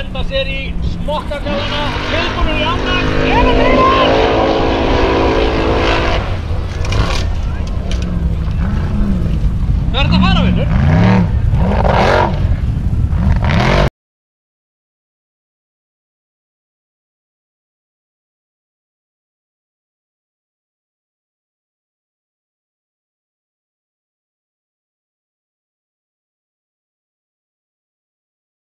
henda sér í smokkakalana tilbúinur í ánæg Eða drífan! Það er þetta að fara, vinnur.